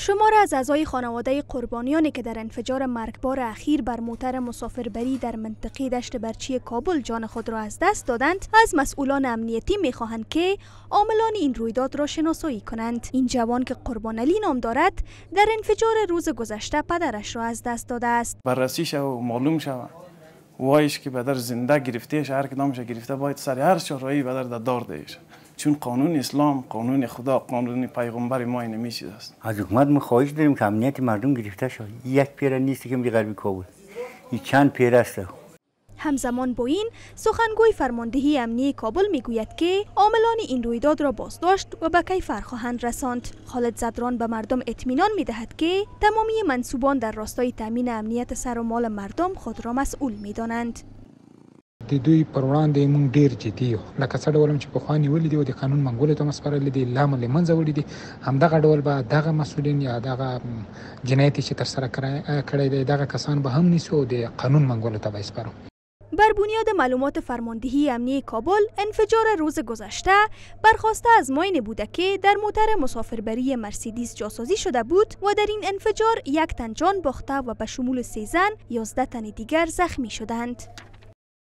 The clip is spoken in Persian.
شمار از اعضای خانواده قربانیانی که در انفجار مرگبار اخیر بر موتر مسافربری در منطقه دشت برچی کابل جان خود را از دست دادند از مسئولان امنیتی می‌خواهند که عاملان این رویداد را شناسایی کنند. این جوان که قربان علی نام دارد در انفجار روز گذشته پدرش را از دست داده است. بررسی شو و معلوم شود وایش که بدر زنده گرفته هر کدامش گرفته باید سر هر چهارایی بدر در دار دیش چون قانون اسلام قانون خدا قانون پیغمبر ما این میشید است. از حکومت ما خواهش داریم که امنیت مردم گرفته شد یک پیر نیست که می غربی کابل. این چند پیر است؟ همزمان با این سخنگوی فرماندهی امنی کابل می‌گوید که عاملان این رویداد را بازداشت و به کیفر خواهند رساند. خالد زدران به مردم اطمینان می‌دهد که تمامی منصوبان در راستای تامین امنیت سر و مال مردم خود را مسئول می‌دانند. د دوی پر وړاندې موږ ډیر جدي یو. لکه څه ډول چې پخوا نیولي دي او د قانون منګولې ته مسپارلي دي لا له منځه وړي دي. همدغه ډول به دغه مسولین یا دغه جنایت چې ترسره کړی دی دغه کسان به هم نیسو د قانون منګولې ته به سپارو. بر بنیاد معلومات فرماندهی امنی کابل انفجار روز گذشته برخواسته از ماین بوده که در موتر مسافربری مرسیدیز جاسازی شده بود و در این انفجار یک تن جان باخته و به شمول سه زن یازده تن دیگر زخمی شدند.